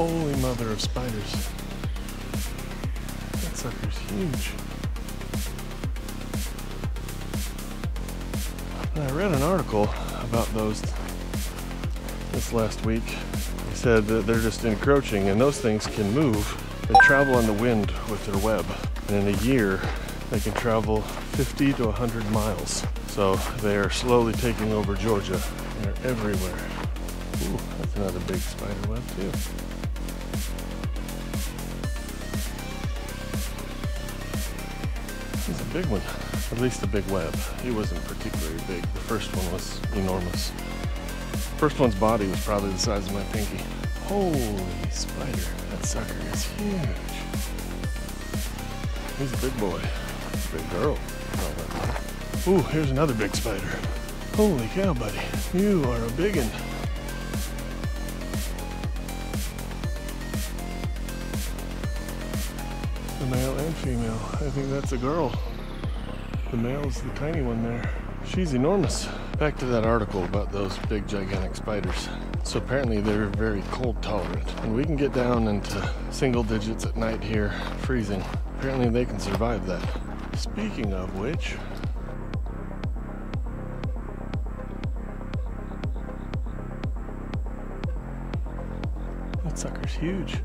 Holy mother of spiders. That sucker's huge. I read an article about those this last week. They said that they're just encroaching and those things can move. They travel on the wind with their web. And in a year, they can travel 50 to 100 miles. So they are slowly taking over Georgia. They're everywhere. Ooh, that's another big spider web too. He's a big one. At least a big web. He wasn't particularly big. The first one was enormous. First one's body was probably the size of my pinky. Holy spider. That sucker is huge. He's a big boy. Big girl. Ooh, here's another big spider. Holy cow, buddy. You are a big one. The male and female. I think that's a girl. The male's the tiny one there. She's enormous. Back to that article about those big gigantic spiders. So apparently they're very cold tolerant. And we can get down into single digits at night here, freezing. Apparently they can survive that. Speaking of which, that sucker's huge.